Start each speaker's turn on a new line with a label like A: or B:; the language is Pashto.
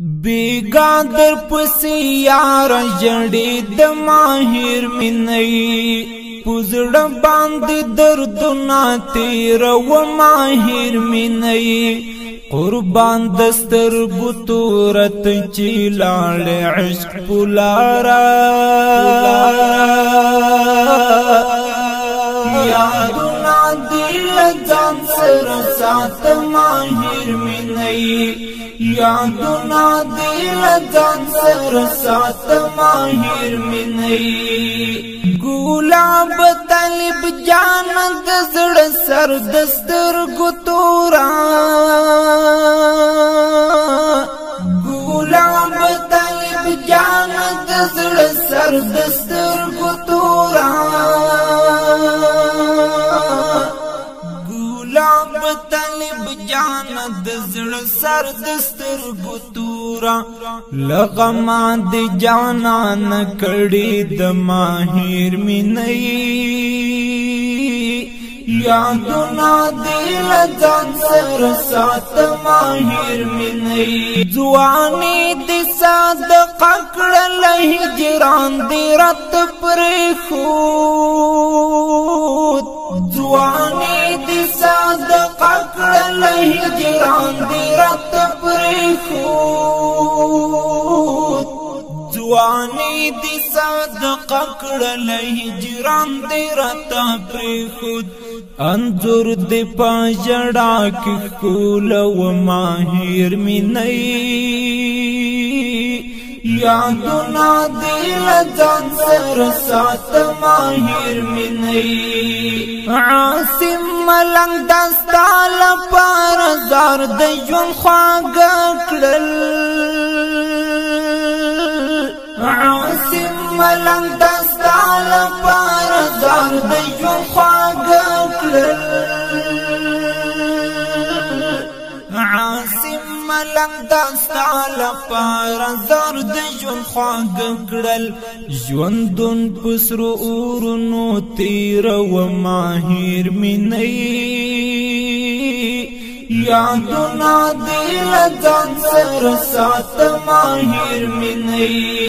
A: بیگا در پسی یار جړې د ماهر مینې پوزړ باندې دردونه تیر و ماهر مینې قربان دستر بو تورت چی لاړ عشق پولارا لدان سر ساتم هیر منئی یادونا دی لدان سر ساتم هیر منئی ګلاب طالب جان د زړه سر دستر ګتورا ګلاب طالب جان د زړه سر دستر ګتورا د زړه سر د سترګو تورا لغم د جانان کړي د ماهر مینې یادونه دې لځان سر سات ماهر مینې ځواني دې صادق کړل هجران دې رات پرې خو الله هجران دی رت پرخود جوانی دی صادق کړل هجران دی رت پرخود انظر دی پاجڑا کی کول و ماهر مي نئي یادونه دی لځان سره سات ماهر منی عاصم ملنګ دستال پر زار د ژوند خواګ کړل عاصم ملنګ دستال پر زار د ژوند خواګ کړل لنګ داستا لپاره زر د ژوند خواږ کړل ژوندون پسرو اورونو تیر و ماهر مینې یادونه دل ځان سره سات ماهر مینې